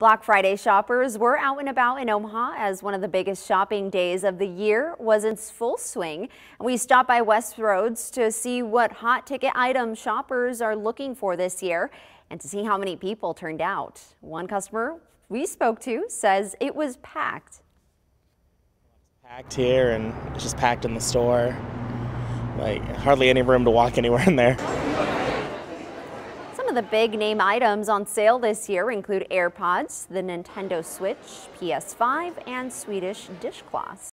Black Friday shoppers were out and about in Omaha as one of the biggest shopping days of the year was in full swing. We stopped by Westroads to see what hot ticket items shoppers are looking for this year and to see how many people turned out. One customer we spoke to says it was packed. Packed here and just packed in the store. Like hardly any room to walk anywhere in there. Of the big name items on sale this year include AirPods, the Nintendo Switch, PS5, and Swedish dishcloths.